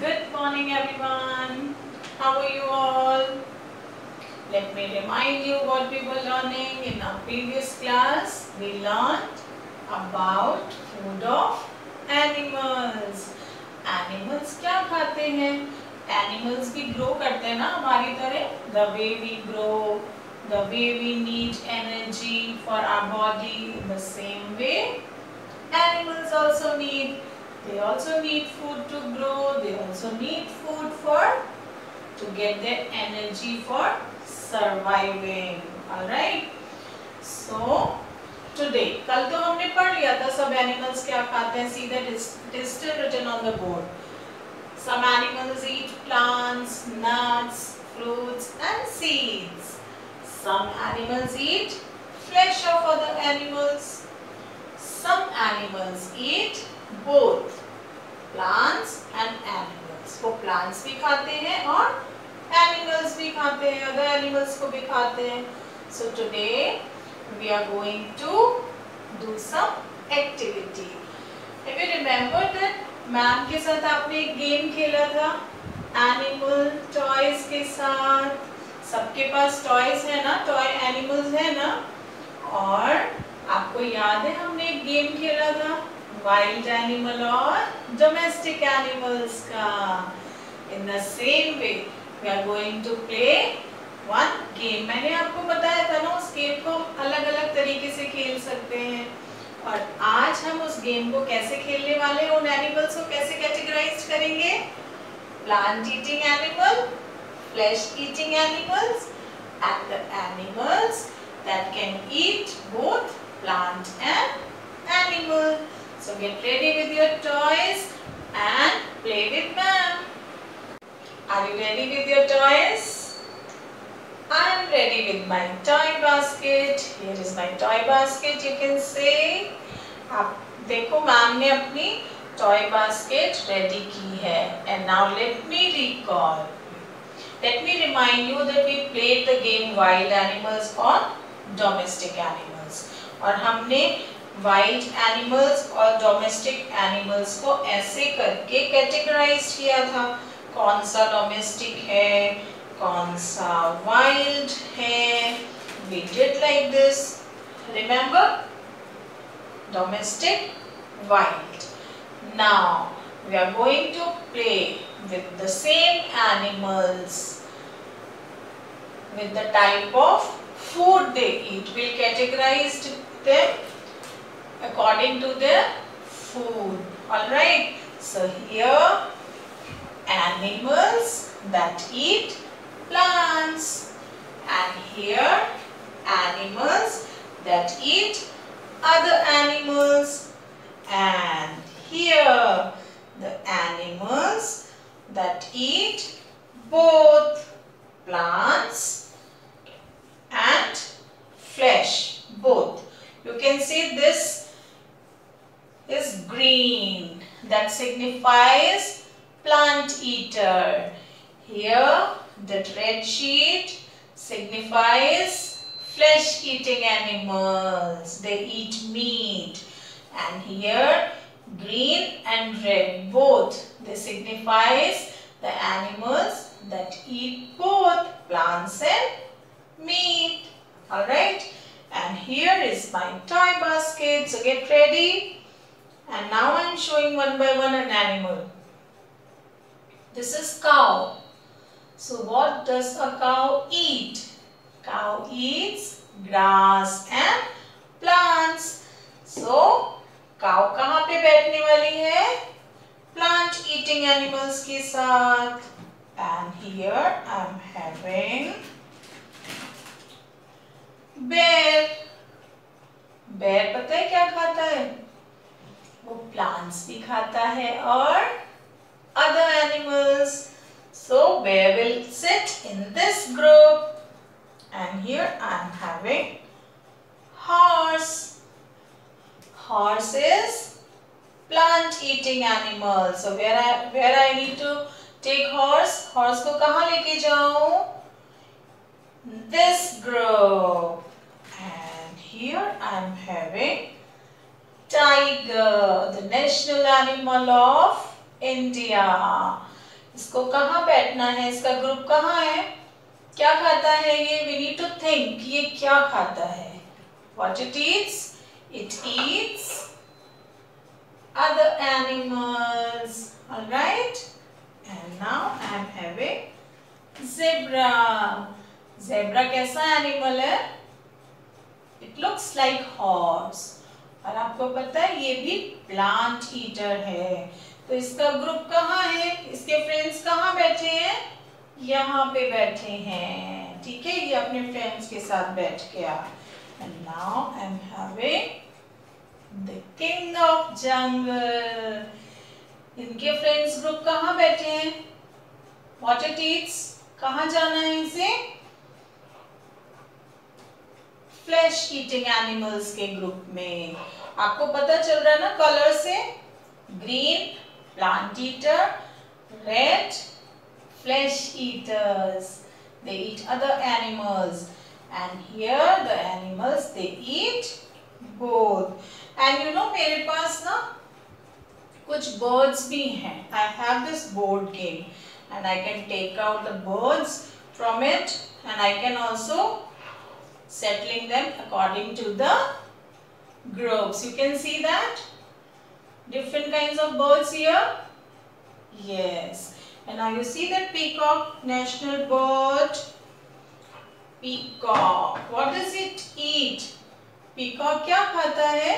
Good morning everyone. How are you all? Let me remind you what we were learning in our previous class. We learned about food of animals. Animals क्या खाते हैं Animals भी grow करते हैं ना हमारी तरह The way we grow, the way we need energy for our body, the same way animals also need they also need food to grow they also need food for to get their energy for surviving all right so today कल तो हमने पढ़ लिया था सब animals क्या खाते हैं see that it is still written on the board some animals eat plants nuts fruits and seeds some animals eat flesh of other animals some animals eat both plants and animals वो plants भी खाते हैं और animals भी खाते हैं other animals को भी खाते हैं so today we are going to do some activity have you remember that ma'am के साथ आपने एक गेम खेला था एनिमल टॉयज के साथ सबके पास टॉयज है ना टॉय एनिमल्स है ना और आपको याद है हमने एक गेम खेला था वाइल्ड एनिमल और डोमेस्टिक एनिमल्स का in the same way we are going to play one game मैंने आपको बताया था ना, उस गेम को अलग अलग तरीके से खेल सकते हैं। और आज हम उस गेम को कैसे खेलने वाले हैं, उन एनिमल्स को कैसे कैटेगराइज करेंगे? Plant eating animal flesh eating animals and the animals that can eat both plant and animal. So get ready with your toys and play with ma'am. Are you ready with your toys? I am ready with my toy basket. Here is my toy basket you can see. आप देखो ma'am ने अपनी toy basket ready की है and now let me recall let me remind you that we played the game wild animals on domestic animals और हमने wild animals और domestic animals को ऐसे करके कैटेगराइज किया था। कौन सा डोमेस्टिक है, कौन सा वाइल्ड है। We did like this remember domestic wild now we are going to play with the same animals with the type of food they eat will categorised them according to their food. Alright. So here animals that eat plants and here animals that eat other animals and here the animals that eat both plants and flesh both you can see this is green. That signifies plant eater. Here the red sheet signifies flesh eating animals. They eat meat. And here green and red both. They signifies the animals that eat both plants and meat. Alright? And here is my toy basket. So get ready and now I am showing one by one an animal this is cow so what does a cow eat cow eats grass and plants so cow कहाँ पे बैठने वाली है plant eating animals के साथ and here I am having बेर बेर पता है क्या खाता है वो प्लांट्स भी खाता है और other animals so bear will sit in this group and here I am having horse horses plant eating animal so where I where I need to take horse horse को कहा लेके जाऊँ? This group and here I am having tiger the national animal of india इसको कहाँ बैठना है इसका group कहाँ है क्या खाता है ये वी नीड टू थिंक ये क्या खाता है what it eats it eats other animals alright and now I am having zebra zebra कैसा एनिमल है इट लुक्स लाइक हॉर्स और आपको पता है, ये भी प्लांट ईटर है। तो इसका ग्रुप कहाँ है? इसके फ्रेंड्स कहाँ बैठे हैं? यहाँ पे बैठे हैं। ठीक है, ये अपने फ्रेंड्स के साथ बैठ गया। And now I am having the king of jungle इनके फ्रेंड्स ग्रुप कहाँ बैठे हैं? वॉट इट ईट्स कहाँ जाना है इसे फ्लैश ईटिंग एनिमल्स के ग्रुप में। आपको पता चल रहा है ना कलर से? Green plant eater red flesh eaters they eat other animals and here the animals they eat both and you know मेरे पास ना कुछ बर्ड्स भी हैं. I have this board game and I can take out the birds from it and I can also settling them according to the groups. You can see that different kinds of birds here. Yes. And now you see that peacock national bird. Peacock. What does it eat? Peacock क्या खाता है?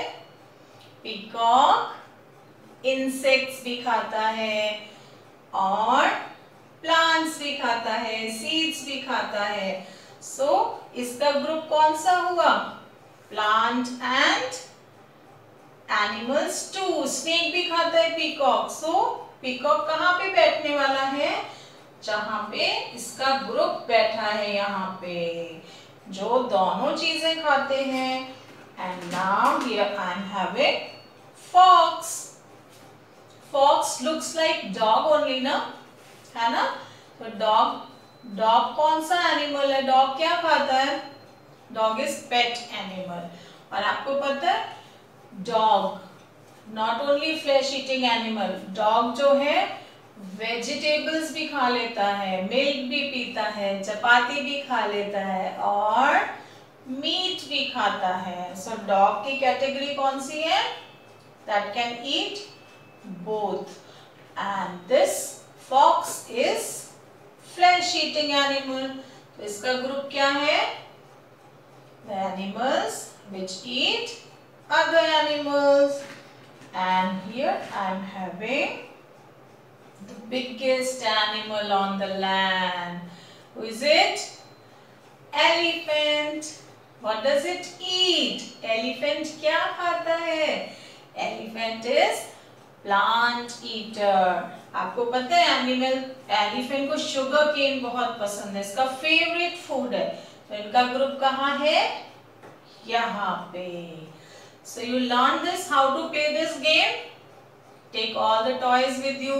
Peacock insects भी खाता है और plants भी खाता है seeds भी खाता है सो so, इसका ग्रुप कौन सा हुआ plant and animals too snake भी खाता है पीकॉक सो पीकॉक कहाँ पे बैठने वाला है? जहाँ पे इसका ग्रुप बैठा है यहाँ पे, जो दोनों चीज़ें खाते हैं. And now here I am having fox fox looks like dog only ना है ना? तो डॉग डॉग कौन सा एनिमल है? डॉग क्या खाता है? डॉग इज़ पेट एनिमल और आपको पता है dog not only flesh eating animal dog जो है वेजिटेबल्स भी खा लेता है मिल्क भी पीता है चपाती भी खा लेता है और मीट भी खाता है। सो so, डॉग की कैटेगरी कौन सी है? That can eat both and this fox is flesh eating animal तो इसका ग्रुप क्या है? The animals which eat other animals and here I am having the biggest animal on the land who is it elephant what does it eat elephant क्या खाता है elephant is plant eater आपको पता है animal elephant को sugar cane बहुत पसंद है इसका फेवरेट फ़ूड है तो इनका ग्रुप कहाँ है? यहाँ पे। So you learn this how to play this game take all the toys with you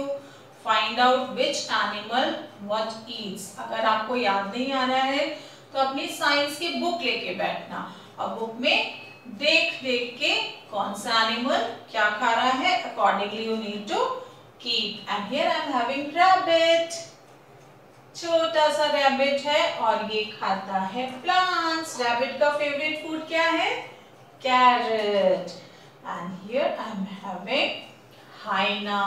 find out which animal what eats अगर आपको याद नहीं आ रहा है तो अपनी साइंस की बुक लेके बैठना। और बुक में देख देख के कौन सा एनिमल क्या खा रहा है accordingly you need to keep and here I am having rabbit छोटा सा रैबिट है और ये खाता है प्लांट्स रैबिट का फेवरेट फ़ूड क्या है? Carrot and here I am having hyena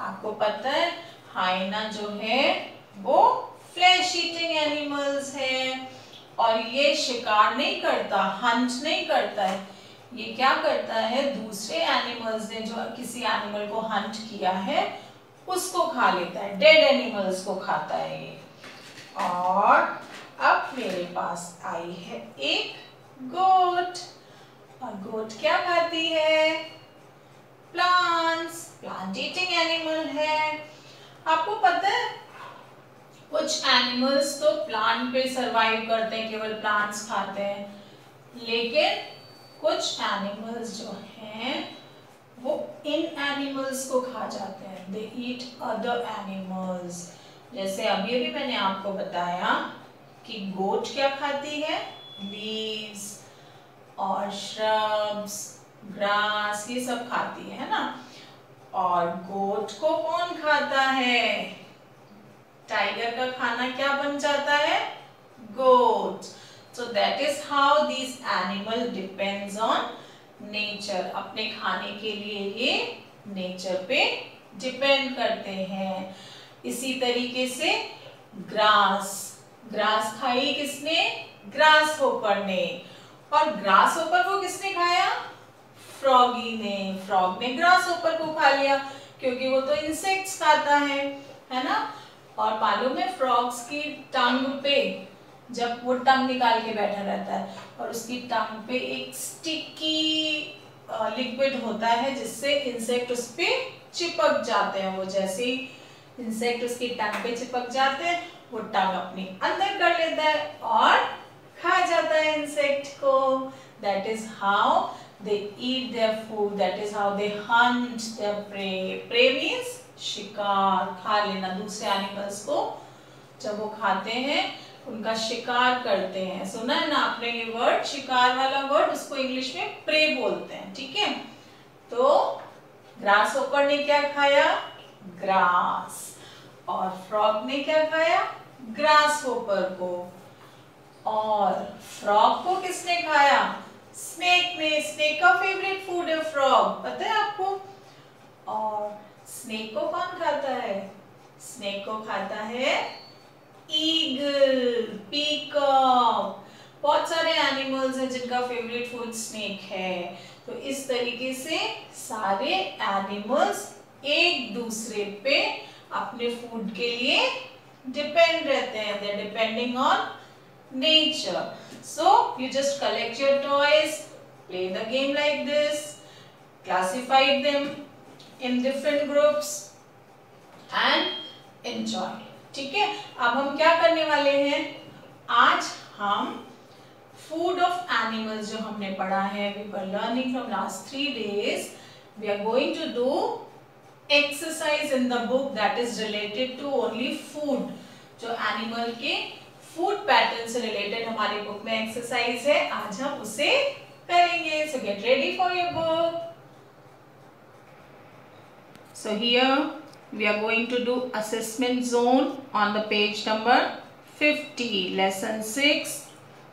आपको पता है हाइना जो है, वो फ्लैश ईटिंग एनिमल्स है. और ये शिकार नहीं करता हंट नहीं करता है. ये क्या करता है? दूसरे एनिमल्स ने जो किसी एनिमल को हंट किया है उसको खा लेता है डेड एनिमल्स को खाता है ये। और अब मेरे पास आई है एक गोट और गोट क्या खाती है? प्लांट्स प्लांट ईटिंग एनिमल है। आपको पता है, कुछ एनिमल्स तो प्लांट पे सरवाइव करते हैं, केवल प्लांट्स खाते हैं। लेकिन कुछ एनिमल्स जो हैं वो इन एनिमल्स को खा जाते हैं. दे ईट अदर एनिमल्स जैसे अभी अभी मैंने आपको बताया कि गोट क्या खाती है? लीव्स और श्रब्स ग्रास ये सब खाती है ना? और गोट को कौन खाता है? टाइगर का खाना क्या बन जाता है? Goat so that is how this animal depends on nature अपने खाने के लिए ये नेचर पे डिपेंड करते हैं। इसी तरीके से ग्रास ग्रास खाई किसने? ग्रास होपर ने। और ग्रास होपर को किसने खाया? फ्रॉगी ने। फ्रॉग ने ग्रास होपर को खा लिया, क्योंकि वो तो इंसेक्ट्स खाता है है ना? और मालूम है फ्रॉग्स की टंग पे जब वो टंग निकाल के बैठा रहता है और उसकी टंग पे एक स्टिकी लिक्विड होता है जिससे इंसेक्ट उस पर चिपक जाते हैं। वो जैसे ही इंसेक्ट उसकी टंग पे चिपक जाते हैं, वो टंग अपनी अंदर कर लेता है और खा जाता है इंसेक्ट को। That is how they eat their food that is how they hunt their prey prey means शिकार, खा लेना, दूसरे एनिमल्स को जब वो खाते हैं उनका शिकार करते हैं। सुना है ना आपने ये वर्ड शिकार वाला वर्ड उसको इंग्लिश में प्रे बोलते हैं, ठीक है? तो ग्रास ओपर ने क्या खाया? ग्रास और फ्रॉग ने क्या खाया? ग्रास होपर को। और फ्रॉग को किसने खाया? स्नेक ने। स्नेक का फेवरेट फ़ूड है फ्रॉग पता है आपको? और स्नेक को कौन खाता है? स्नेक को खाता है ईगल, पीकॉक। बहुत सारे एनिमल्स हैं जिनका फेवरेट फ़ूड स्नेक है। तो इस तरीके से सारे एनिमल्स एक दूसरे पे अपने फ़ूड के लिए डिपेंड रहते हैं। They depending on nature so you just collect your toys play the game like this classified them in different groups, and enjoy. ठीक है? अब हम क्या करने वाले हैं? आज हम फ़ूड ऑफ़ एनिमल्स जो हमने पढ़ा है we were learning from last three days we are going to do exercise in the book that is related to only food जो एनिमल के फ़ूड पैटर्न से रिलेटेड हमारी बुक में एक्सरसाइज है, आज हम उसे करेंगे। So get ready for your book so here we are going to do assessment zone on the page number 50 lesson 6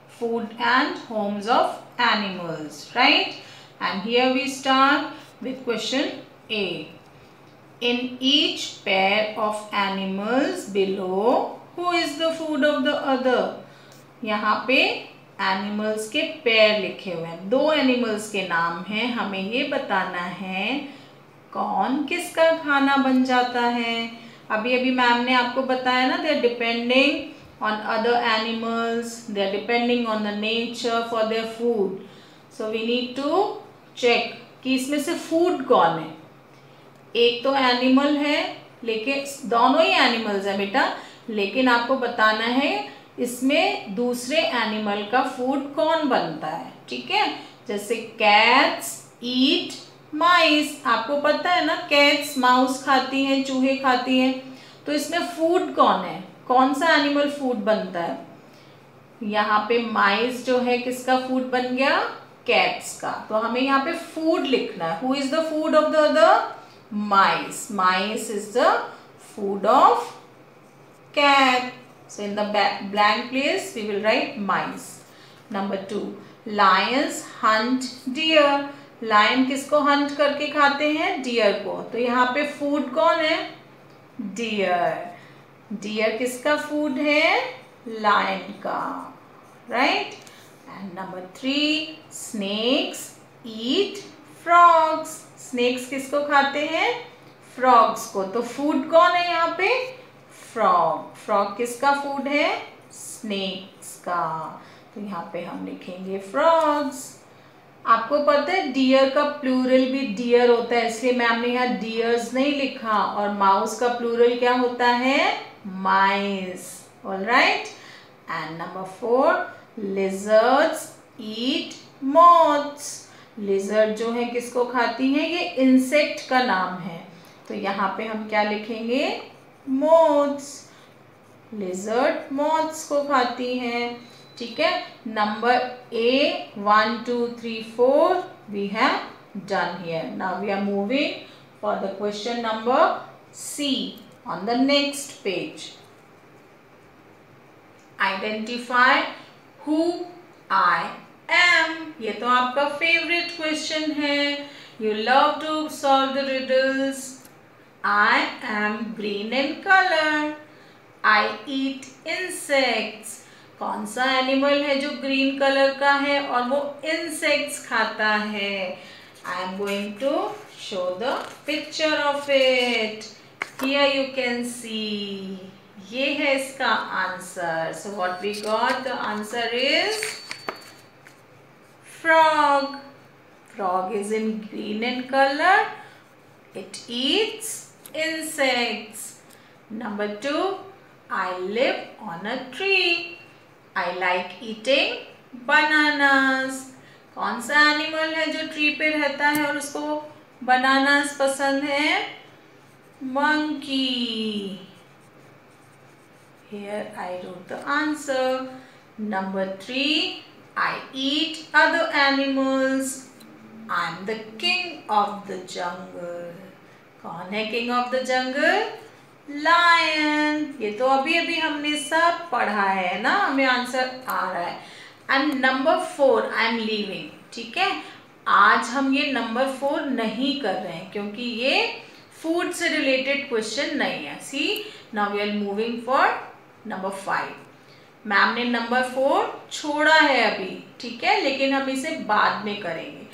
food and homes of animals right and here we start with question a in each pair of animals below who is the food of the other यहाँ पे animals के pair लिखे हुए हैं दो animals के नाम हैं हमें ये बताना है कौन किसका खाना बन जाता है? अभी अभी मैम ने आपको बताया ना they are depending on other animals they are depending on the nature for their food so we need to check कि इसमें से फ़ूड कौन है? एक तो एनिमल है लेकिन दोनों ही एनिमल्स हैं बेटा, लेकिन आपको बताना है, इसमें दूसरे एनिमल का फ़ूड कौन बनता है? ठीक है? जैसे कैट्स ईट माइस, आपको पता है ना कैट्स माउस खाती हैं, चूहे खाती हैं। तो इसमें फ़ूड कौन है? कौन सा एनिमल फ़ूड बनता है? यहाँ पे माइस जो है, किसका फ़ूड बन गया? कैट्स का। तो हमें यहाँ पे फ़ूड लिखना है। Who is the food of the other mice mice is the food of cat. So, in the blank place, we will write mice. Number two. Lions hunt deer. Lion किसको hunt करके खाते हैं? Dear को। तो यहाँ पे food कौन है? डियर डियर किसका फ़ूड है? लायन का। Right and number three snakes eat frogs snakes किसको खाते हैं? फ्रॉग्स को। तो फ़ूड कौन है यहाँ पे? फ्रॉग फ्रॉग किसका फ़ूड है? स्नेक्स का। तो यहाँ पे हम लिखेंगे फ्रॉग्स आपको पता है डियर का प्लूरल भी डियर होता है, इसलिए मैम ने यहाँ डियर्स नहीं लिखा और माउस का प्लूरल क्या होता है? Mice all right and number four lizards eat moths lizard जो है, किसको खाती है? ये इंसेक्ट का नाम है। तो यहाँ पे हम क्या लिखेंगे? मोथ्स लिजर्ड मॉथ्स को खाती हैं। ठीक है? Number A one two three four we have done here now we are moving for the question number C on the next page identify who I am ये तो आपका फेवरेट क्वेश्चन है. You love to solve the riddles I am green in colour I eat insects कौन सा animal है जो green colour का है और वो इंसेक्ट्स खाता है? I am going to show the picture of it here you can see ये है इसका answer so what we got the answer is frog frog is in green in colour it eats insects. Number two I live on a tree. I like eating bananas कौन सा animal है जो tree पे रहता है और उसको bananas पसंद है? Monkey here I wrote the answer number three I eat other animals I am the king of the jungle कौन है king of the jungle lion ये तो अभी अभी हमने सब पढ़ा है ना? हमें आंसर आ रहा है। And number four I am leaving ठीक है? आज हम ये नंबर फोर नहीं कर रहे हैं, क्योंकि ये फ़ूड से रिलेटेड क्वेश्चन नहीं है। See now we are moving for number five ma'am ने नंबर फोर छोड़ा है अभी, ठीक है? लेकिन हम इसे बाद में करेंगे।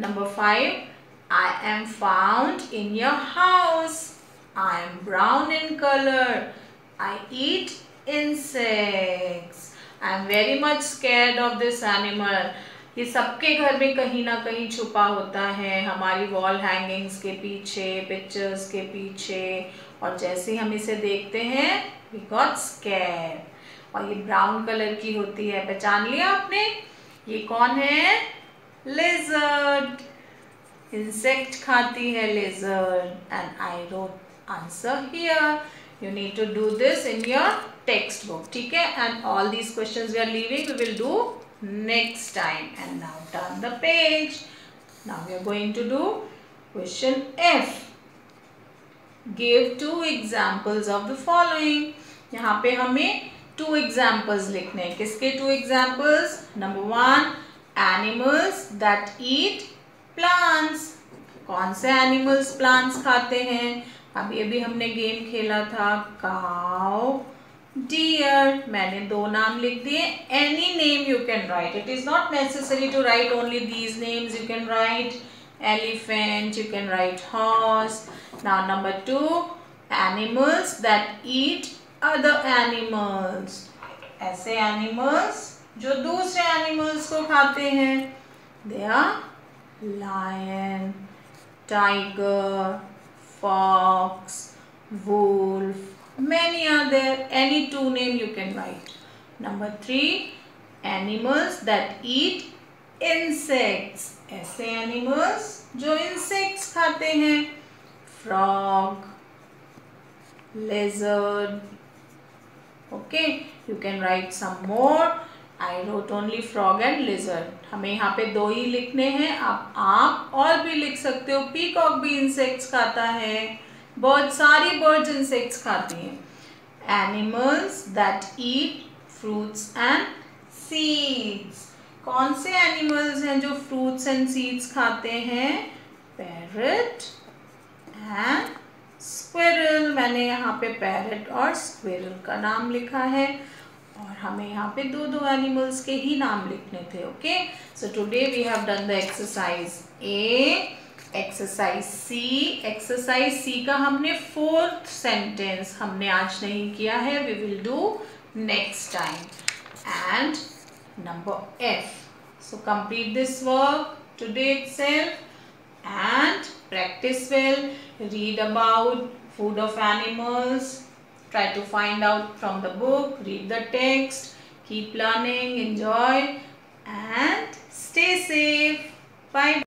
Number five I am found in your house I am brown in color. I eat insects. I am very much scared of this animal. ये सबके घर में कहीं ना कहीं छुपा होता है। हमारी वॉल हैंगिंग्स के पीछे पिक्चर्स के पीछे। और जैसे हम इसे देखते हैं वी गॉट स्कैर और ये ब्राउन कलर की होती है। पहचान लिया आपने? ये कौन है? लेजर्ड इंसेक्ट खाती है lizard and I wrote answer here. You need to do this in your textbook. Okay? And all these questions we are leaving, we will do next time. And now turn the page. Now we are going to do question F. Give two examples of the following. यहाँ पे हमें two examples लिखने हैं किसके two examples? Number one, animals that eat plants. कौन से animals plants खाते हैं अभी अभी हमने गेम खेला था काउ डियर मैंने दो नाम लिख दिए. Any name you can write it is not necessary to write only these names you can write elephant you can write horse now number two animals that eat other animals ऐसे animals जो दूसरे animals को खाते हैं. They are lion tiger fox, wolf, many are there. Any two name you can write. Number three, animals that eat insects. ऐसे animals जो insects खाते हैं frog, lizard. Okay, you can write some more. I wrote only frog and lizard हमें यहाँ पे दो ही लिखने हैं। आप आप और भी लिख सकते हो। पीकॉक भी इंसेक्ट्स खाता है। बहुत सारी बर्ड्स इंसेक्ट्स खाती हैं। Animals that eat fruits and seeds कौन से एनिमल्स हैं जो फ्रूट्स एंड सीड्स खाते हैं? पैरट एंड स्क्विरल मैंने यहाँ पे पैरट और स्क्विरल का नाम लिखा है। और हमें यहाँ पे दो दो एनिमल्स के ही नाम लिखने थे okay so today we have done the exercise A exercise C exercise C का हमने फोर्थ सेंटेंस हमने आज नहीं किया है we will do next time and number F so complete this work today itself, and practice well. Read about food of animals Try to find out from the book, read the text, keep learning, enjoy and stay safe. Bye.